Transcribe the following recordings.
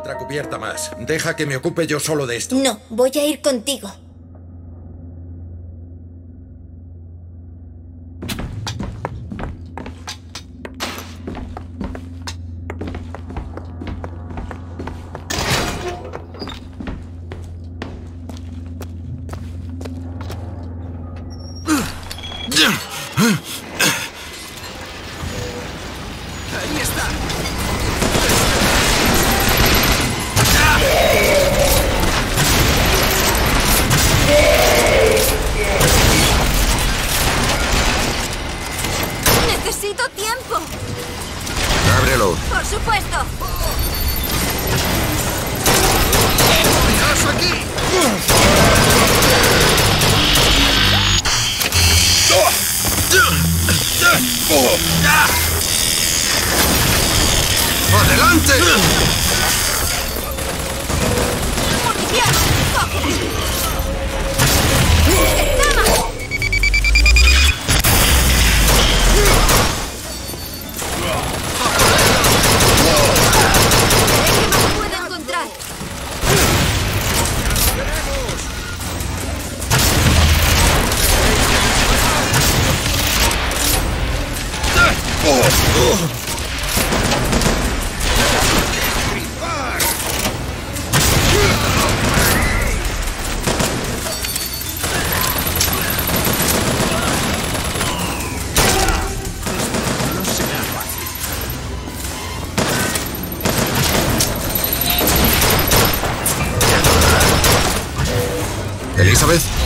Otra cubierta más. Deja que me ocupe yo solo de esto. No, voy a ir contigo. Elizabeth. ¡Ya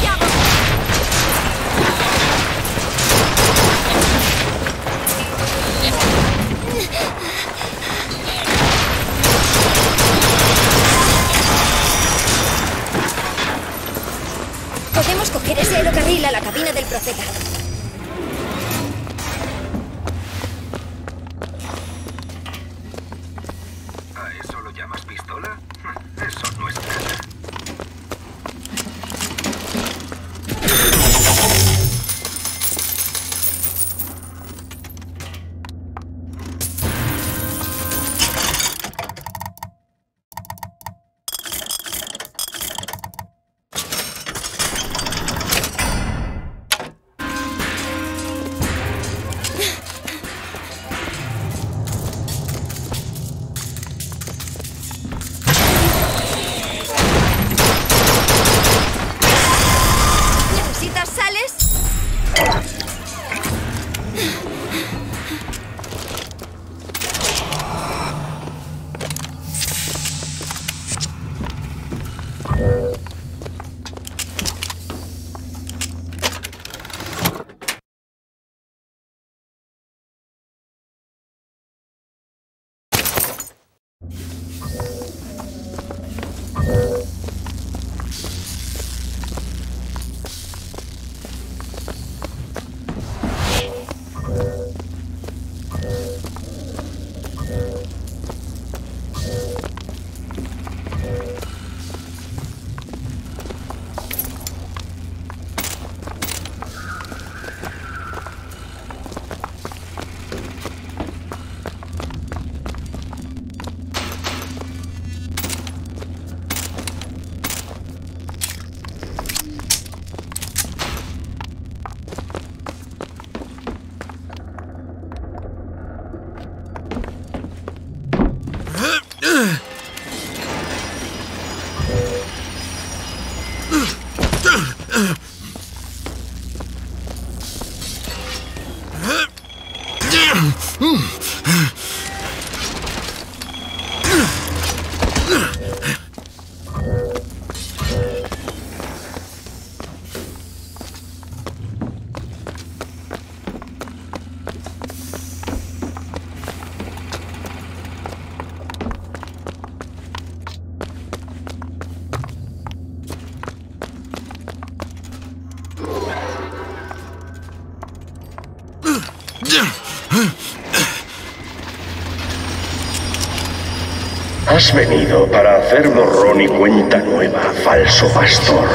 Has venido para hacer borrón y cuenta nueva, falso pastor.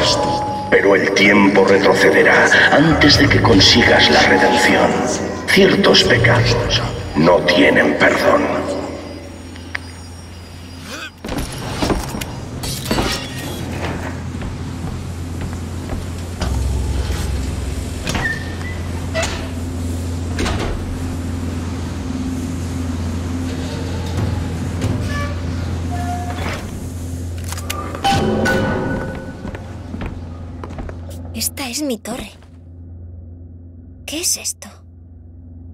Pero el tiempo retrocederá antes de que consigas la redención. Ciertos pecados no tienen perdón. Es mi torre. ¿Qué es esto?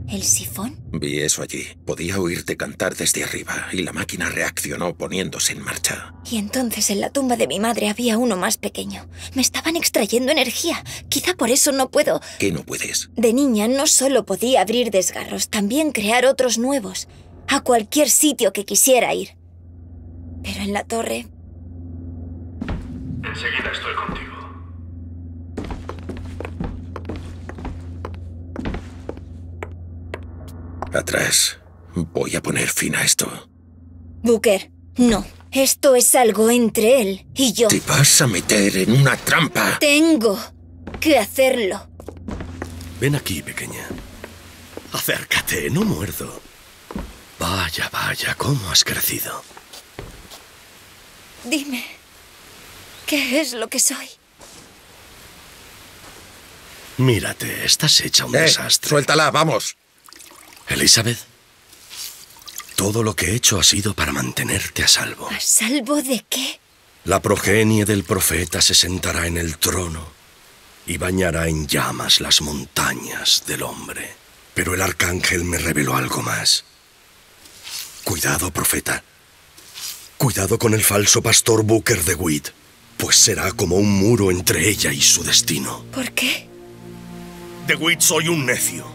¿El sifón? Vi eso allí. Podía oírte cantar desde arriba y la máquina reaccionó poniéndose en marcha. Y entonces en la tumba de mi madre había uno más pequeño. Me estaban extrayendo energía. Quizá por eso no puedo. ¿Qué no puedes? De niña no solo podía abrir desgarros, también crear otros nuevos. A cualquier sitio que quisiera ir. Pero en la torre Enseguida estoy contigo. Atrás. Voy a poner fin a esto. Booker, no. Esto es algo entre él y yo. Te vas a meter en una trampa. Tengo que hacerlo. Ven aquí, pequeña. Acércate, no muerdo. Vaya, vaya, cómo has crecido. Dime, ¿qué es lo que soy? Mírate, estás hecha un Eh, desastre. suéltala, vamos. Elizabeth, todo lo que he hecho ha sido para mantenerte a salvo. ¿A salvo de qué? La progenie del profeta se sentará en el trono y bañará en llamas las montañas del hombre. Pero el arcángel me reveló algo más. Cuidado, profeta. Cuidado con el falso pastor Booker de Witt, pues será como un muro entre ella y su destino. ¿Por qué? De Witt soy un necio.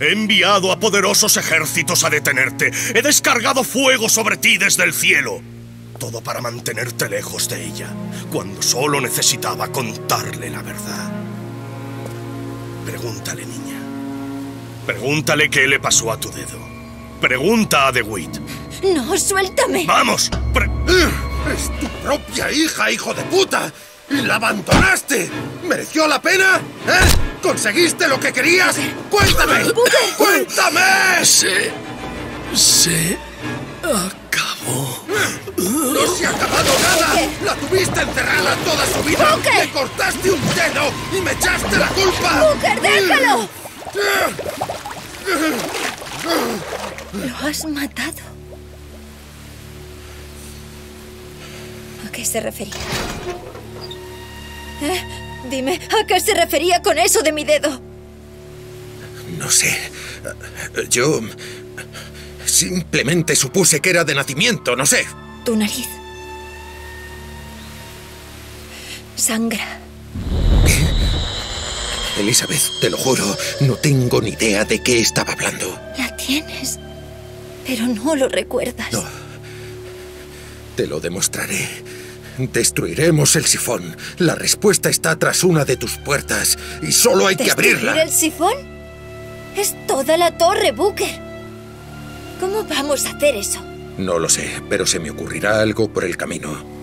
He enviado a poderosos ejércitos a detenerte. He descargado fuego sobre ti desde el cielo. Todo para mantenerte lejos de ella, cuando solo necesitaba contarle la verdad. Pregúntale, niña. Pregúntale qué le pasó a tu dedo. Pregunta a DeWitt. No, suéltame. ¡Vamos! Pre- Es tu propia hija, hijo de puta. Y la abandonaste. ¿Mereció la pena? ¿Eh? ¿Conseguiste lo que querías? ¡Cuéntame! ¡Cuéntame! Se... se... acabó. ¡No se ha acabado nada! ¡La tuviste encerrada toda su vida! ¡Booker! ¡Le cortaste un dedo y me echaste la culpa! ¡Booker, déjalo! Lo has matado. ¿A qué se refería? ¿Eh? Dime, ¿a qué se refería con eso de mi dedo? No sé. Yo... Simplemente supuse que era de nacimiento, no sé. Tu nariz. Sangra. Elizabeth, te lo juro, no tengo ni idea de qué estaba hablando. La tienes, pero no lo recuerdas. No. Te lo demostraré. Destruiremos el sifón. La respuesta está tras una de tus puertas y solo hay que ¿Destruir abrirla. el sifón? Es toda la torre, Booker. ¿Cómo vamos a hacer eso? No lo sé, pero se me ocurrirá algo por el camino.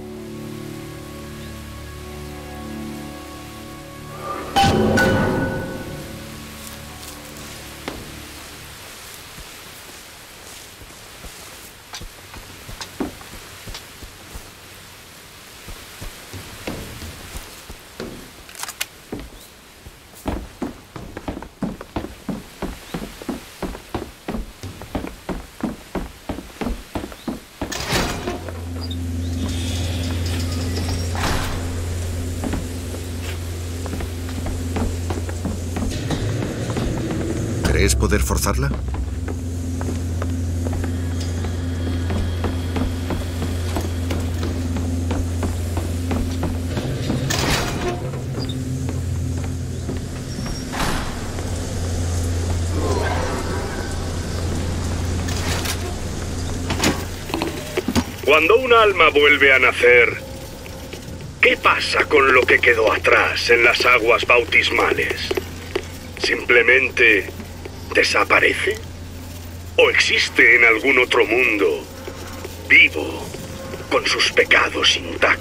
Forzarla? Cuando un alma vuelve a nacer, ¿qué pasa con lo que quedó atrás en las aguas bautismales? ¿Simplemente desaparece? ¿O existe en algún otro mundo, vivo, con sus pecados intactos?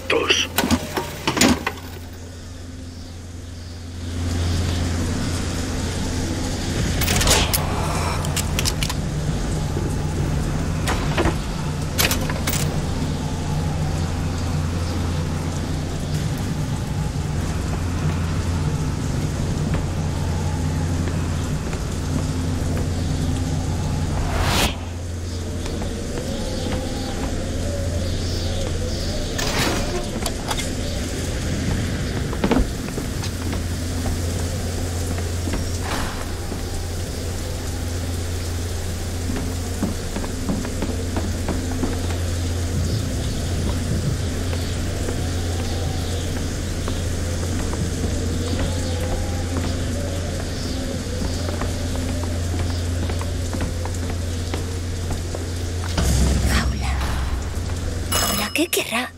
Qué querrá?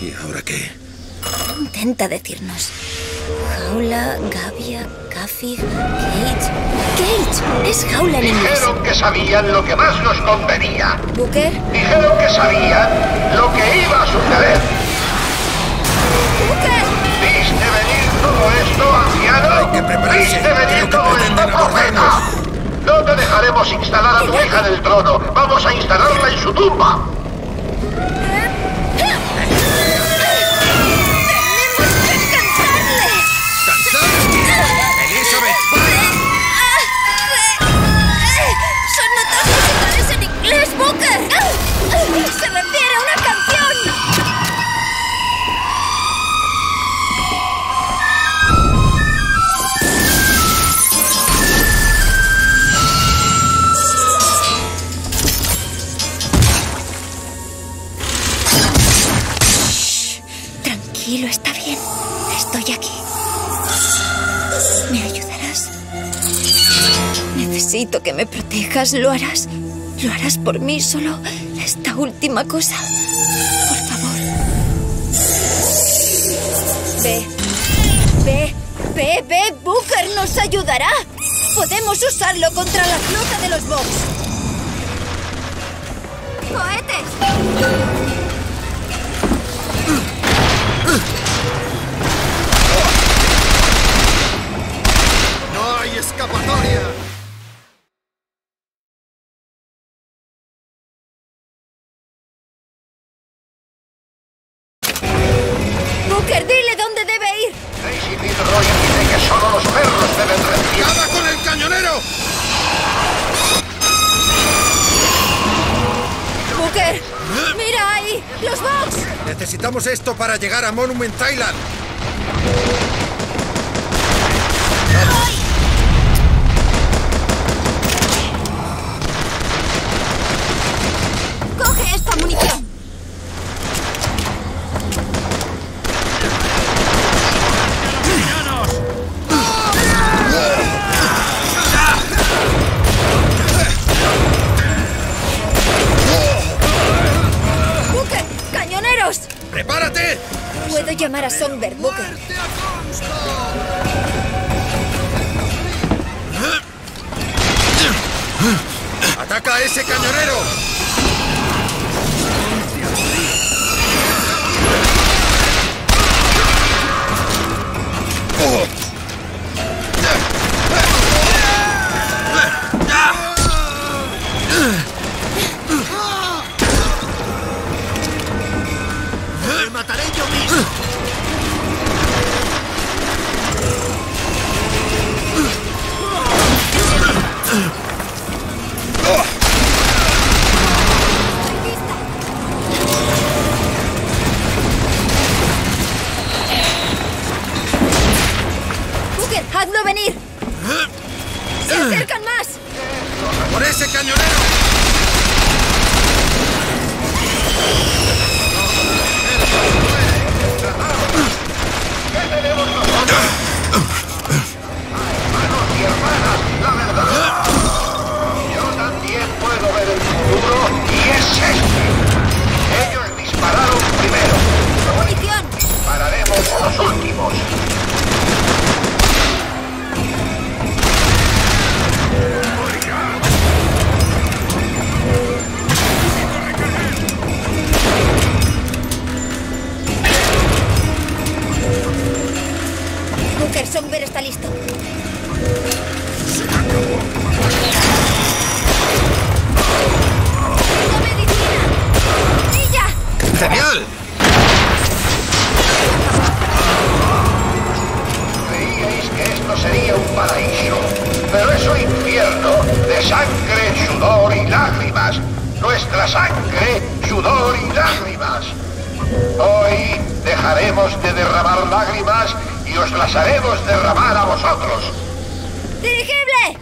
¿Y ahora qué? Intenta decirnos. Jaula, Gavia, Cafig, Cage. Cage. Es jaula en inglés. Dijeron que sabían lo que más nos convenía. Booker. Dijeron que sabían lo que iba a suceder. Booker. ¿Viste venir todo esto, anciano? Hay que prepararse. ¿Viste venir todo esto, profeta? No te dejaremos instalar a tu hija en el trono. Vamos a instalarla en su tumba. Que me protejas, ¿lo harás? ¿Lo harás por mí solo esta última cosa? Por favor. Ve, ve, ve, ve, Booker nos ayudará. Podemos usarlo contra la flota de los Vox. ¡Cohetes! ¡No hay escapatoria! Para llegar a Monument Island. Haremos derramar a vosotros. ¡Dirigible!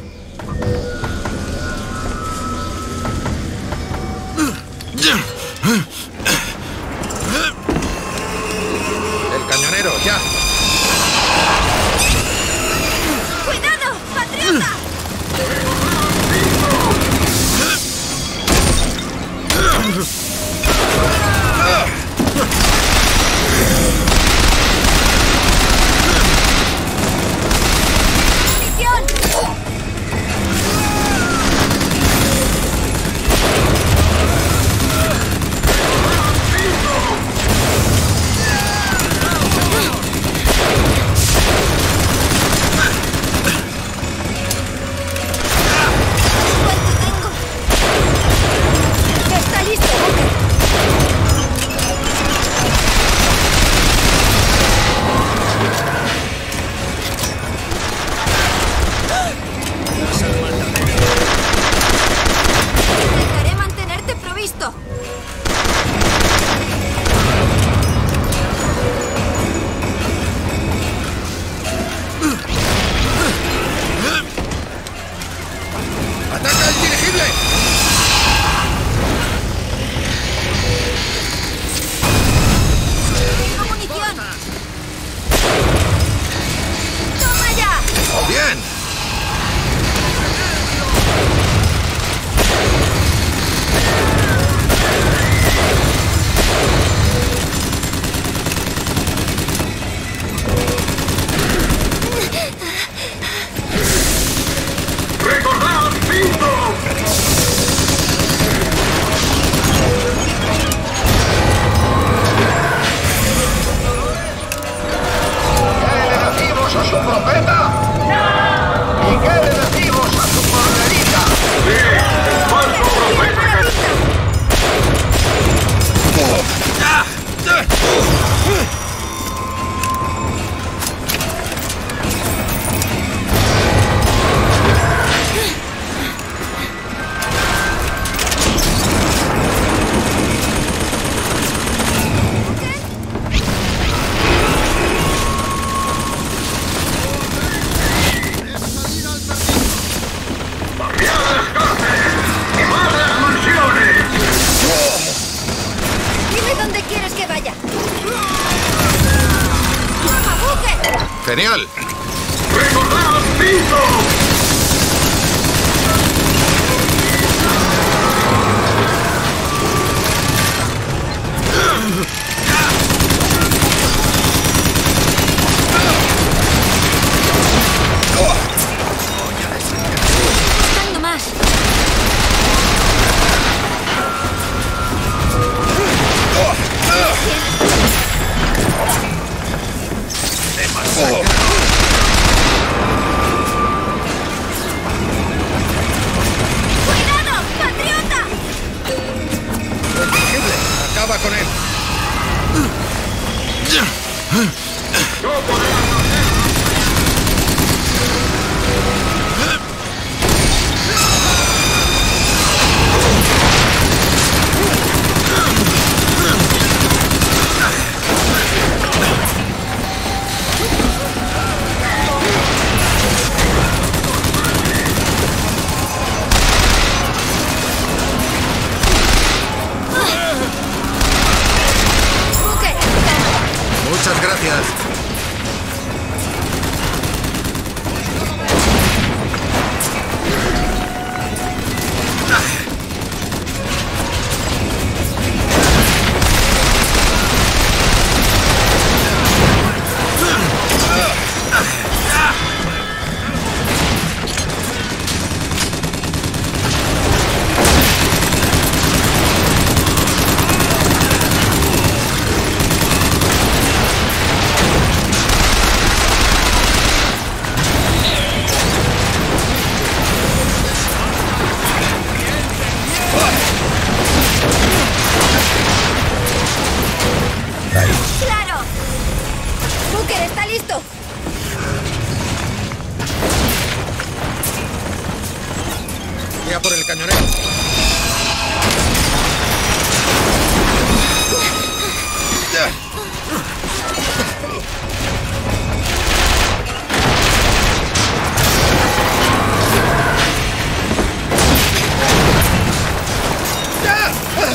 Huh?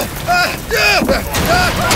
¡Booker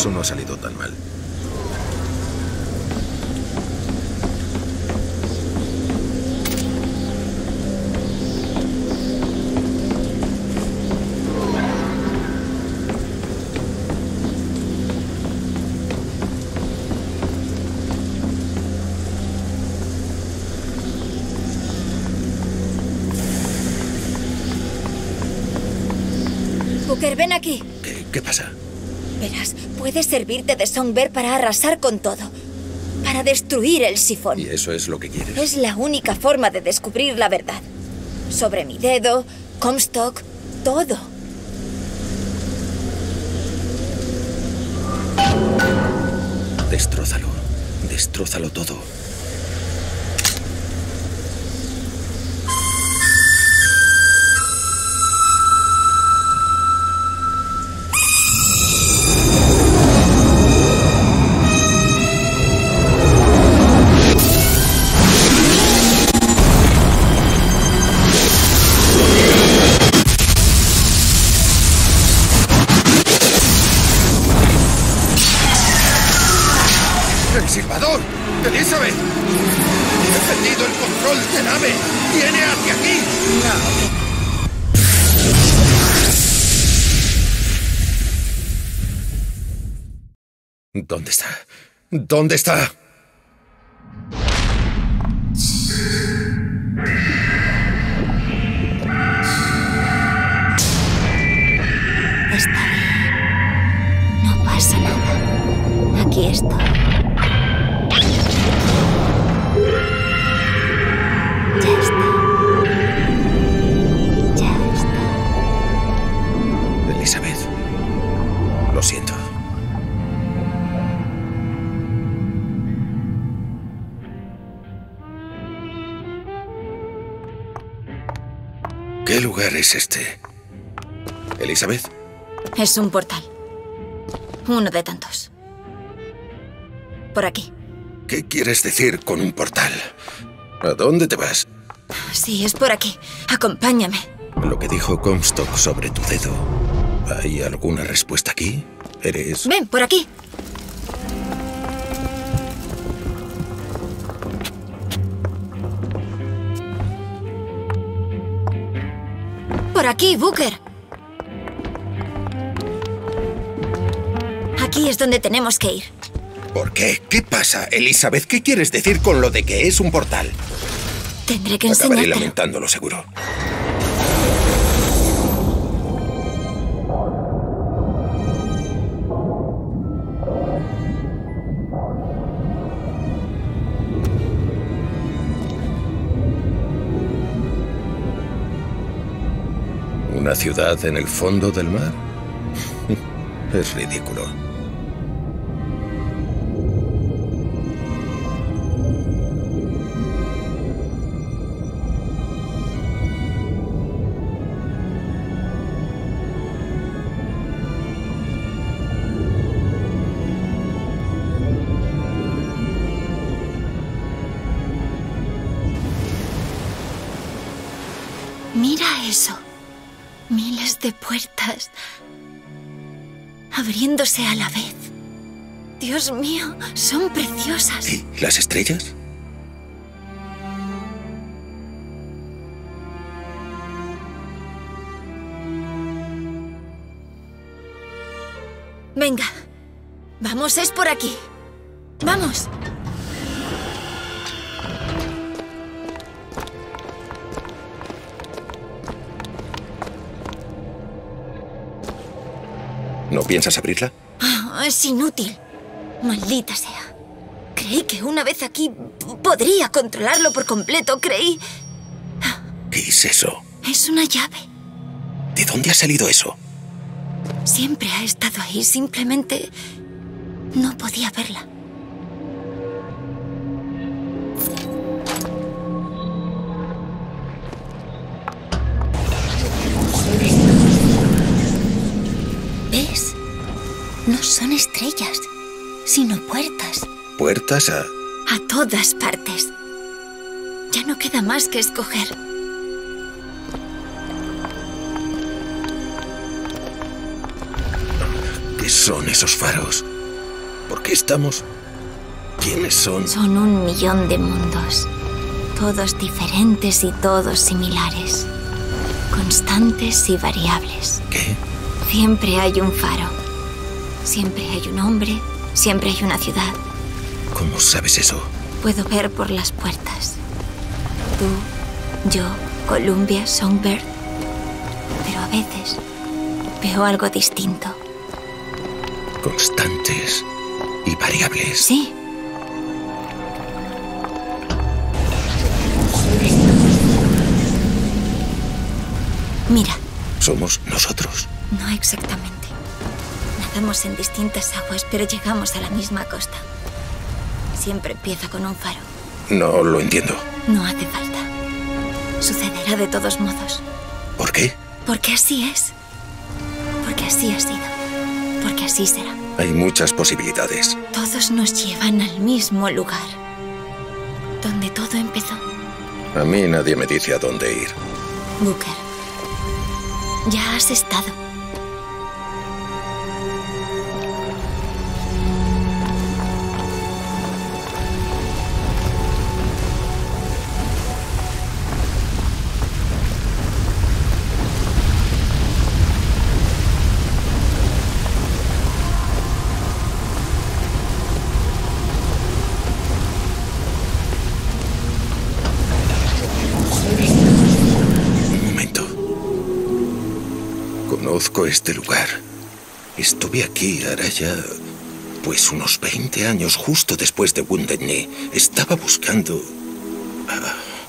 Eso no ha salido tan mal. Ven aquí. ¿Qué, qué pasa? Puedes servirte de Songbird para arrasar con todo. Para destruir el sifón. ¿Y eso es lo que quieres? Es la única forma de descubrir la verdad. Sobre mi dedo, Comstock, todo. Destrózalo. Destrózalo todo. ¿Dónde está? Está bien. No pasa nada. Aquí estoy. Es este? Elizabeth. Es un portal. Uno de tantos. Por aquí. ¿Qué quieres decir con un portal? ¿A dónde te vas? Sí, es por aquí. Acompáñame. Lo que dijo Comstock sobre tu dedo. ¿Hay alguna respuesta aquí? ¿Eres...? Ven, por aquí. Por aquí, Booker. Aquí es donde tenemos que ir. ¿Por qué? ¿Qué pasa, Elizabeth? ¿Qué quieres decir con lo de que es un portal? Tendré que Acabaré enseñártelo. lamentándolo, seguro. ¿Una ciudad en el fondo del mar? es ridículo. Mira eso. De puertas abriéndose a la vez. Dios mío, son preciosas. ¿Y las estrellas? Venga, vamos, es por aquí. Vamos. Piensas abrirla? Ah, es inútil. Maldita sea. Creí que una vez aquí podría controlarlo por completo. Creí... ¿Qué es eso? Es una llave. ¿De dónde ha salido eso? Siempre ha estado ahí. Simplemente... No podía verla. Son estrellas, sino puertas. Puertas a... A todas partes. Ya no queda más que escoger. ¿Qué son esos faros? ¿Por qué estamos...? ¿Quiénes son? Son un millón de mundos. Todos diferentes y todos similares. Constantes y variables. ¿Qué? Siempre hay un faro. Siempre hay un hombre. Siempre hay una ciudad. ¿Cómo sabes eso? Puedo ver por las puertas. Tú, yo, Columbia, Songbird. Pero a veces veo algo distinto. Constantes y variables. Sí. Mira, Somos nosotros. no exactamente. Nadamos en distintas aguas, pero llegamos a la misma costa. siempre empieza con un faro. No lo entiendo. No hace falta. Sucederá de todos modos. ¿Por qué? Porque así es. Porque así ha sido. Porque así será. Hay muchas posibilidades. Todos nos llevan al mismo lugar. Donde todo empezó. A mí nadie me dice a dónde ir. Booker. Ya has estado. Este lugar. Estuve aquí, hará ya... Pues unos 20 años justo después de Wounded Knee. Estaba buscando...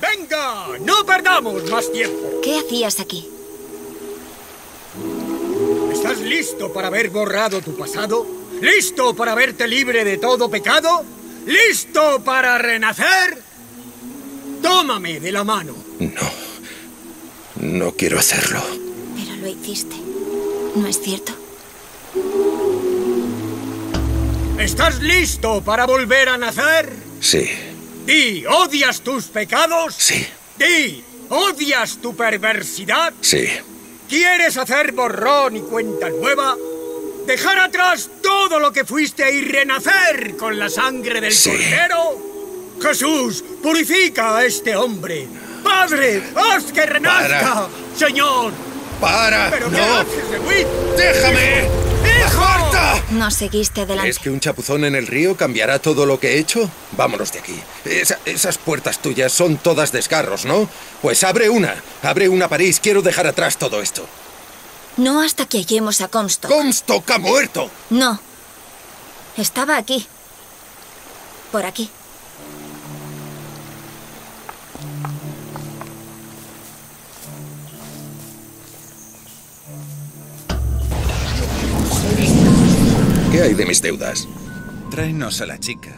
¡Venga! ¡No perdamos más tiempo! ¿Qué hacías aquí? ¿Estás listo para haber borrado tu pasado? ¿Listo para verte libre de todo pecado? ¿Listo para renacer? Tómame de la mano. No. No quiero hacerlo. Pero lo hiciste. ¿No es cierto? ¿Estás listo para volver a nacer? Sí, Di, ¿odias tus pecados? sí, Di, ¿odias tu perversidad? sí. ¿Quieres hacer borrón y cuenta nueva? ¿Dejar atrás todo lo que fuiste y renacer con la sangre del Sí. Cordero? Jesús, purifica a este hombre. Padre, haz que renazca. Para. Señor, ¡Para! ¿pero qué ¡No! haces? ¡Déjame! ¡Hijo! ¡Aparta! No seguiste adelante. ¿Es que un chapuzón en el río cambiará todo lo que he hecho? Vámonos de aquí. Esa- esas puertas tuyas son todas desgarros, ¿no? Pues abre una. Abre una París. Quiero dejar atrás todo esto. No hasta que lleguemos a Comstock. ¡Comstock ha muerto! No. Estaba aquí. Por aquí. ¿Qué hay de mis deudas? Tráenos a la chica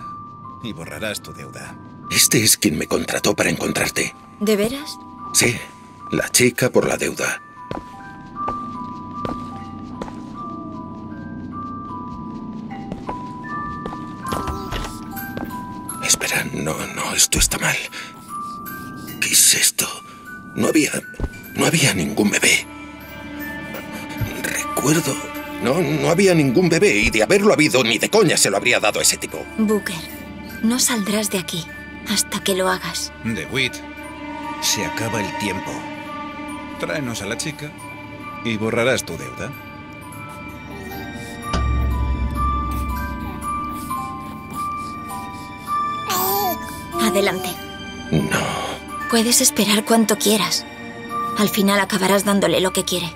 y borrarás tu deuda. Este es quien me contrató para encontrarte. ¿De veras? Sí, la chica por la deuda. Espera, no, no, esto está mal. ¿Qué es esto? No había... no había ningún bebé. Recuerdo... No, no había ningún bebé y de haberlo habido ni de coña se lo habría dado a ese tipo. Booker, no saldrás de aquí hasta que lo hagas. DeWitt, se acaba el tiempo. Tráenos a la chica y borrarás tu deuda. Adelante. No. Puedes esperar cuanto quieras. Al final acabarás dándole lo que quiere.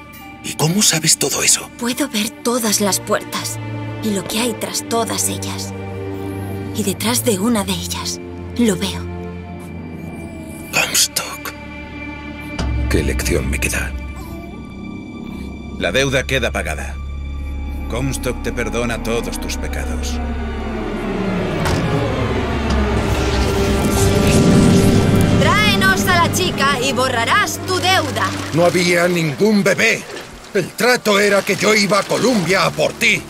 ¿Y cómo sabes todo eso? Puedo ver todas las puertas y lo que hay tras todas ellas. Y detrás de una de ellas lo veo. Comstock. ¿Qué lección me queda? La deuda queda pagada. Comstock te perdona todos tus pecados. Tráenos a la chica y borrarás tu deuda. No había ningún bebé. El trato era que yo iba a Columbia a por ti.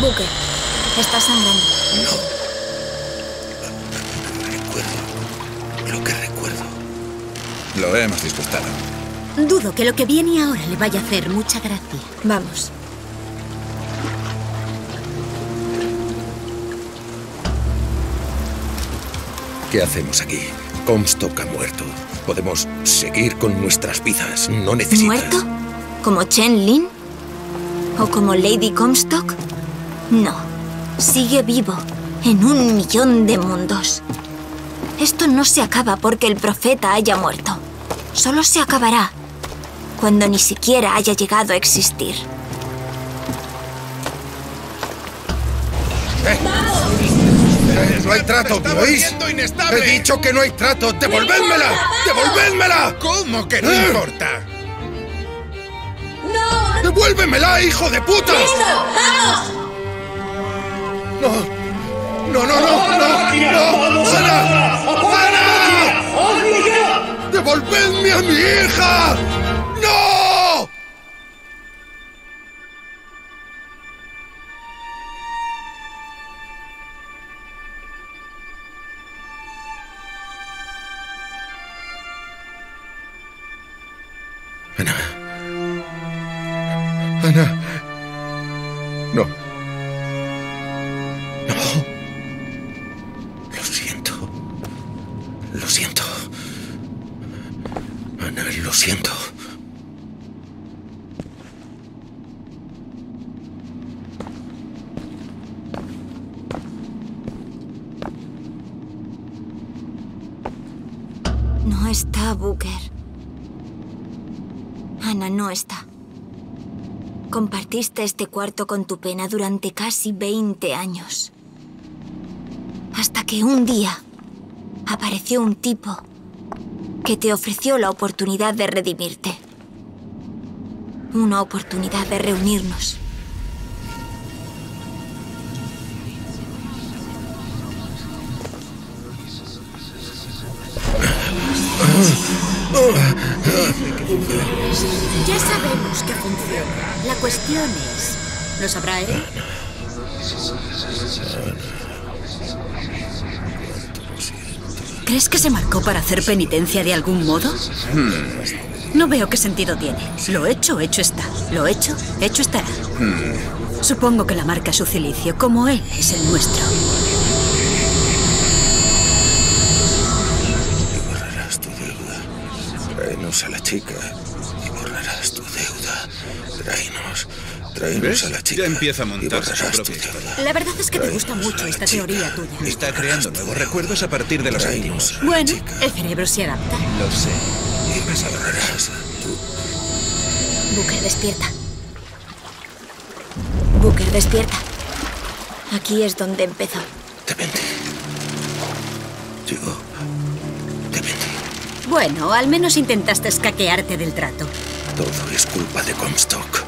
Booker, estás sangrando. Recuerdo lo que recuerdo. Lo hemos disgustado. Dudo que lo que viene ahora le vaya a hacer mucha gracia. Vamos. ¿Qué hacemos aquí? Comstock ha muerto. Podemos seguir con nuestras vidas. No necesitas... ¿Muerto? ¿Como Chen Lin? ¿O como Lady Comstock? No. Sigue vivo. En un millón de mundos. Esto no se acaba porque el profeta haya muerto. Solo se acabará cuando ni siquiera haya llegado a existir. Eh, no hay trato, ¿me oís? He dicho que no hay trato. ¡Devolvédmela! ¡Devolvédmela! ¿Cómo que no Eh. importa? ¡Devuélvemela, hijo de puta! ¡Vamos! No, no, no, no, no! ¡Ana! ¡Ana! ¡Devolvedme a mi hija! ¡No! Compartiste este cuarto con tu pena durante casi 20 años. Hasta que un día apareció un tipo que te ofreció la oportunidad de redimirte. Una oportunidad de reunirnos. Ya sabemos que funciona. La cuestión es, ¿lo sabrá él? ¿Crees que se marcó para hacer penitencia de algún modo? No veo qué sentido tiene. Lo hecho, hecho está. Lo hecho, hecho estará. Supongo que la marca es su cilicio, como él es el nuestro. Chica y borrarás tu deuda. Tráenos. Tráenos ¿Ves? a la chica. Ya empieza a montar su propia. La verdad es que te gusta mucho esta teoría tuya. Está creando nuevos recuerdos a partir de los antiguos. Bueno, el cerebro se adapta. Lo sé. Y borrarás Booker, despierta. Booker, despierta. Aquí es donde empezó. Digo, Bueno, al menos intentaste escaquearte del trato. todo es culpa de Comstock.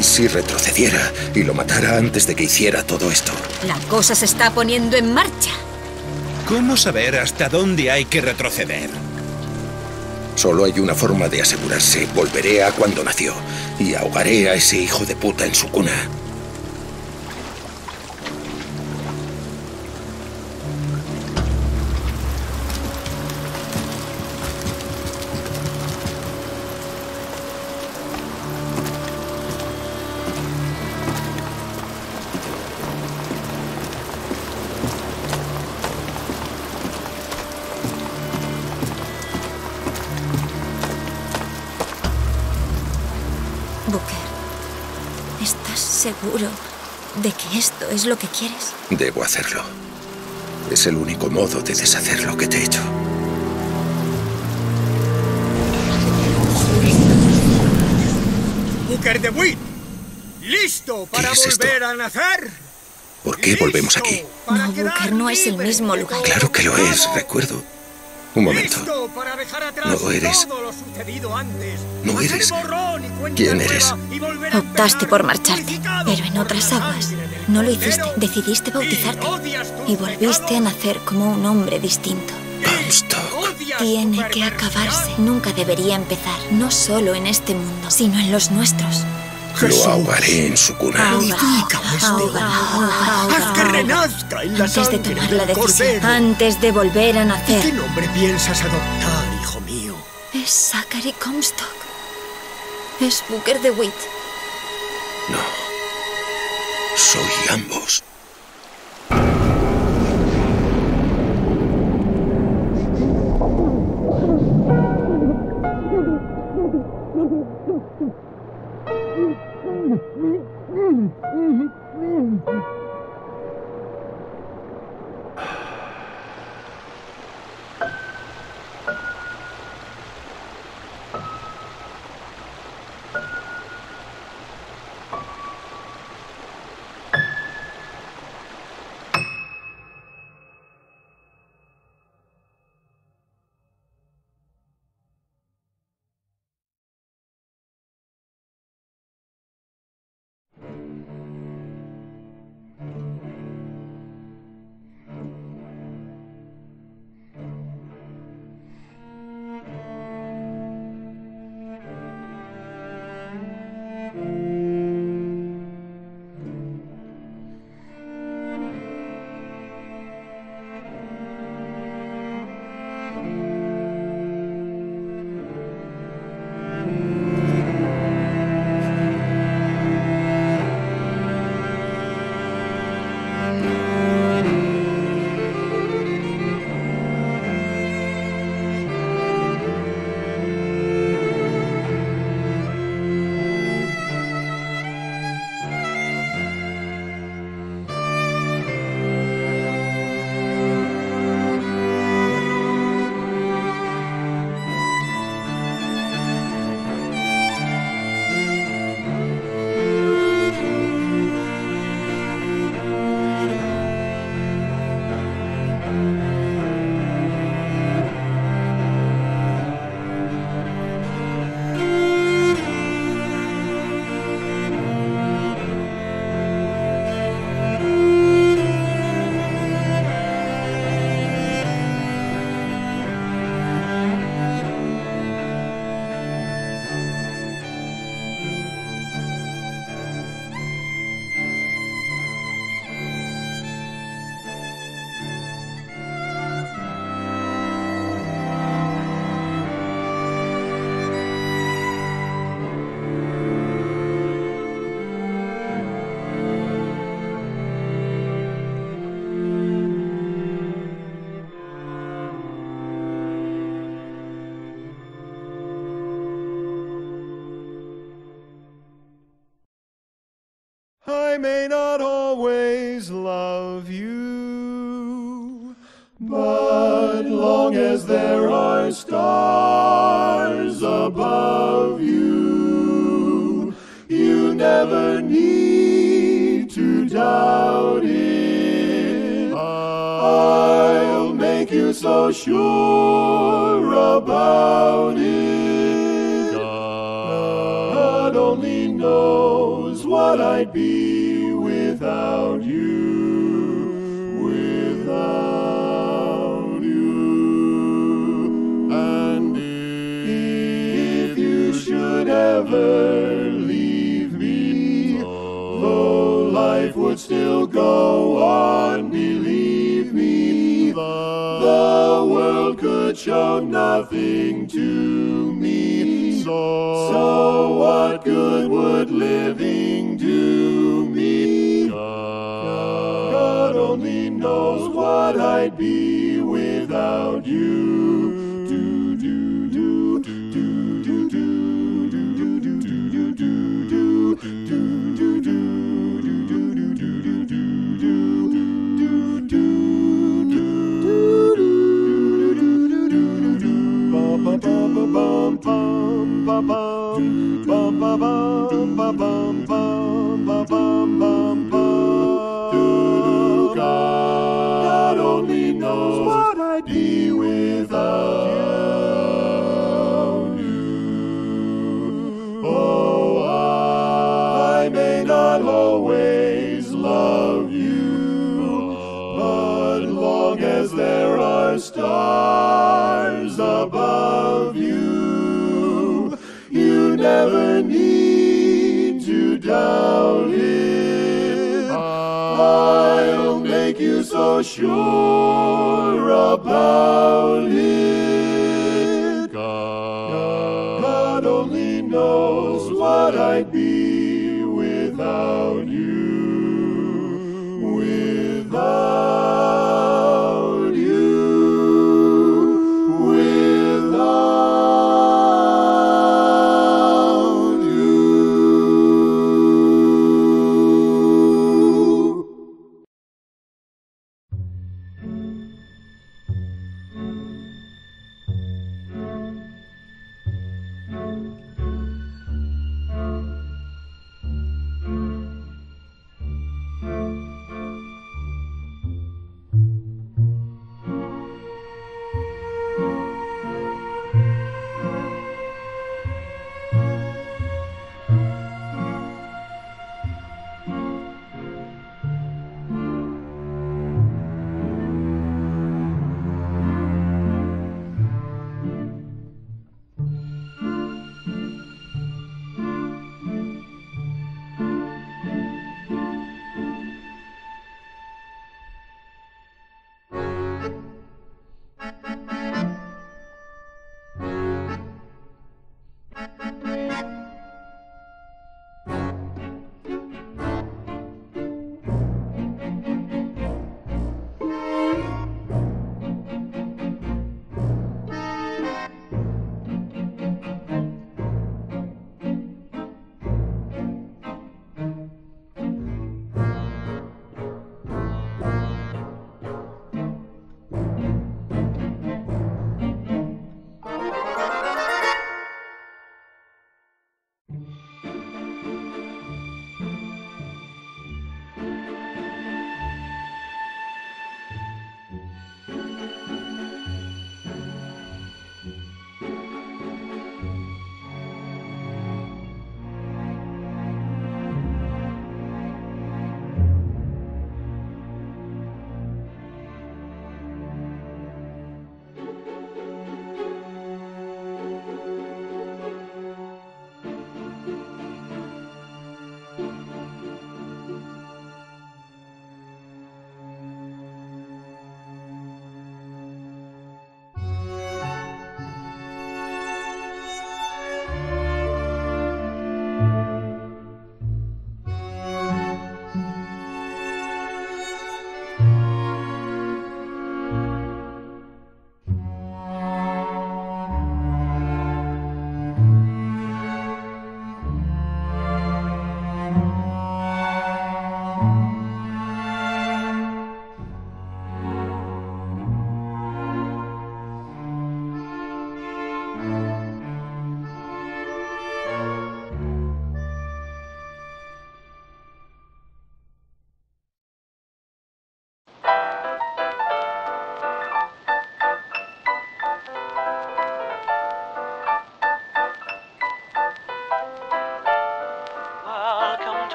Y si retrocediera y lo matara antes de que hiciera todo esto. La cosa se está poniendo en marcha. ¿Cómo saber hasta dónde hay que retroceder? Solo hay una forma de asegurarse. Volveré a cuando nació y ahogaré a ese hijo de puta en su cuna. Seguro de que esto es lo que quieres? Debo hacerlo. Es el único modo de deshacer lo que te he hecho. Booker de Witt, ¿listo para es esto? volver a nacer? ¿Por qué volvemos aquí? No, Booker, no es el mismo lugar. Claro que lo es, recuerdo. Un momento. ¿Listo para dejar atrás No eres- todo lo sucedido antes? No eres. ¿Quién eres? Optaste por marcharte, pero en otras aguas. No lo hiciste. Decidiste bautizarte y volviste a nacer como un hombre distinto. Tiene que acabarse. Nunca debería empezar, no solo en este mundo, sino en los nuestros. Lo ahogaré en su cuna. Ahógala, ahógala, Haz que renazca en la Antes de tomar del la decisión, cordero. antes de volver a ¿Qué nacer. nombre piensas adoptar, hijo mío? Es Zachary Comstock. Es Booker DeWitt. No. Soy ambos. Mm-hmm. I may not always love you, but long as there are stars above you, you never need to doubt it. I'll make you so sure about it. God only knows what I'd be go on, believe me, the world could show nothing to me. So, so what good would living do me? God only knows what I'd be Sure about about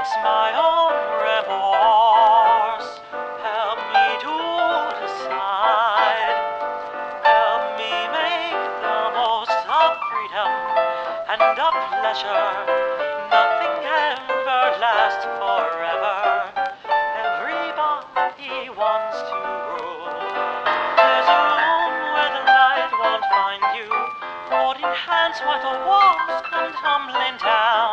It's my own remorse. Help me to decide. Help me make the most of freedom and of pleasure. Nothing ever lasts forever. Everybody wants to rule. There's a room where the light won't find you. Holding hands while the walls come tumbling down.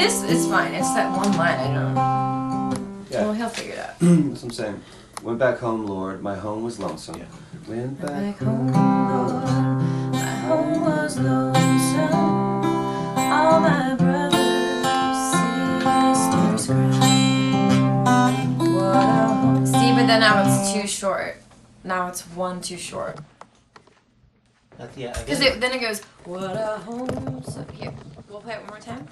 This is fine. It's that one line I don't. Yeah. Well, he'll figure it out. That's what I'm saying. Went back home, Lord. My home was lonesome. Yeah. Went back home, Lord. My home was lonesome. All my brothers, sisters cried. What a home. See, but then now it's too short. Now it's one too short. That's, yeah, Because it, then it goes, what a home. So here, we'll play it one more time.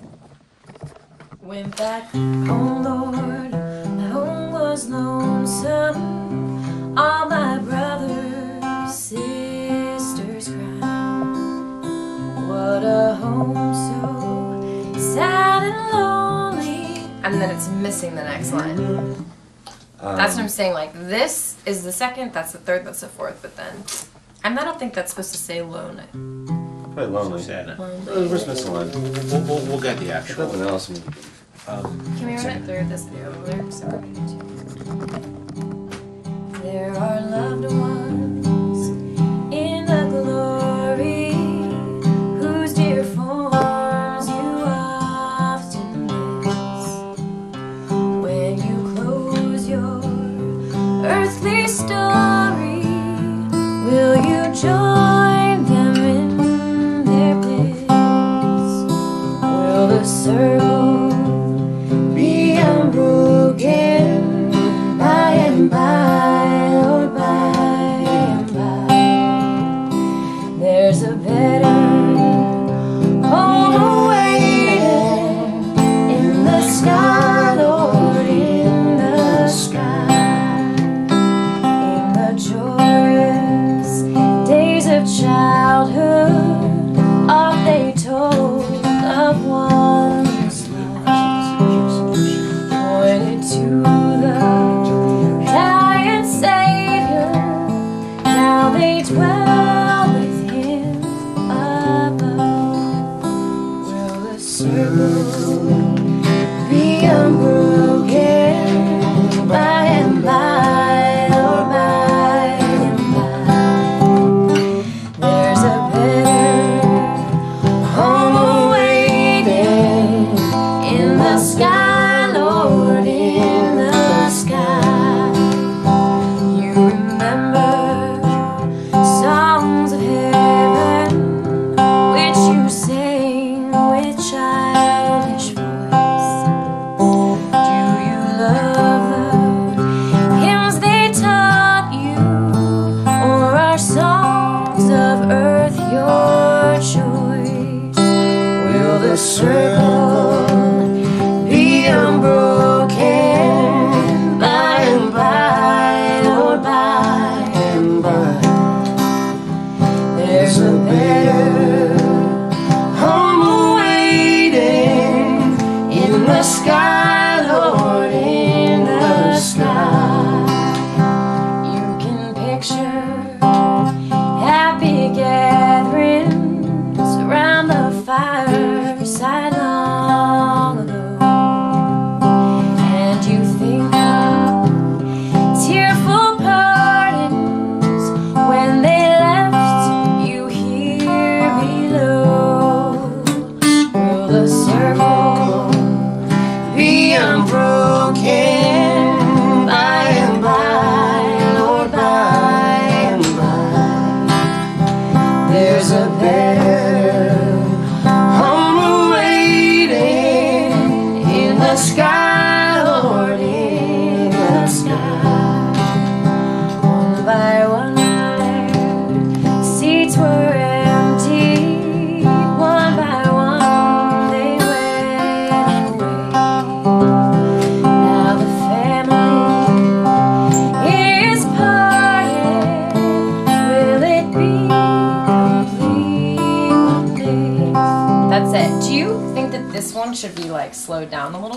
Went back home, Lord. My home was lonesome. All my brothers, sisters cried. What a home so sad and lonely. And then it's missing the next line. that's what I'm saying. Like, this is the second, that's the third, that's the fourth, but then. And I don't think that's supposed to say lonely. Probably lonely. Sad. We're just missing a line. We'll, we'll, we'll get the actual. Nothing else. Um, Can we run it through this video? Or there are loved ones in the glory whose dear forms you often miss when you close your earthly story. Will you join them in their bliss? Will the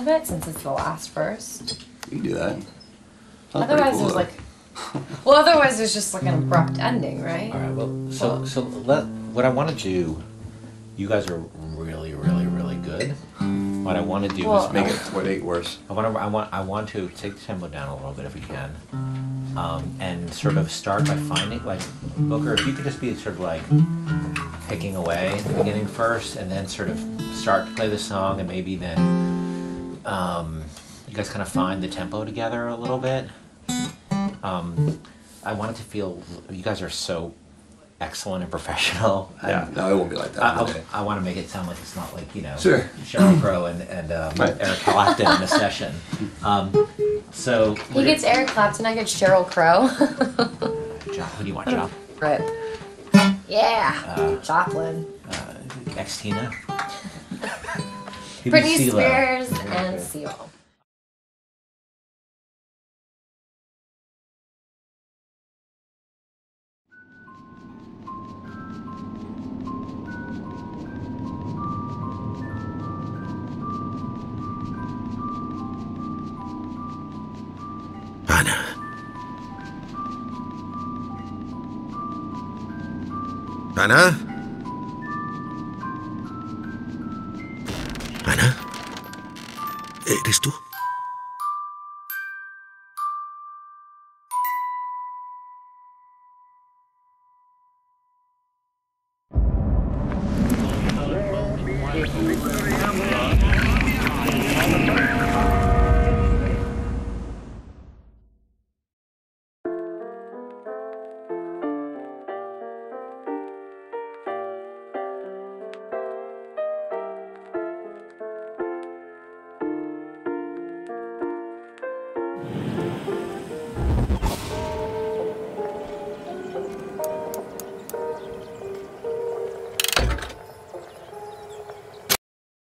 little bit since it's the last verse? You can do that. Sounds Otherwise, cool, there's though. like. Well, otherwise, there's just like an abrupt ending, right? All right. Well, so so let what I want to do. You guys are really, really, really good. What I want to do Well- is Make it what eight worse. I want to. I want. I want to take the tempo down a little bit if we can, um, and sort of start by finding like Booker. If you could just be sort of like picking away at the beginning first, and then sort of start to play the song, and maybe then um, you guys kind of find the tempo together a little bit. Um, I want it to feel. You guys are so excellent and professional. Yeah, no, it won't be like that. I, Okay. I, want to make it sound like it's not like you know Sure. Sheryl Crow and, and um, Right. Eric Clapton in a session. Um, so He gets Eric Clapton, I get Cheryl Crow. John, who do you want, John? Rip. Yeah. Uh, Joplin. Uh, Ex Tina. Britney Cee-lo. Spears and Seal. Anna. Anna? ¿Eres tú?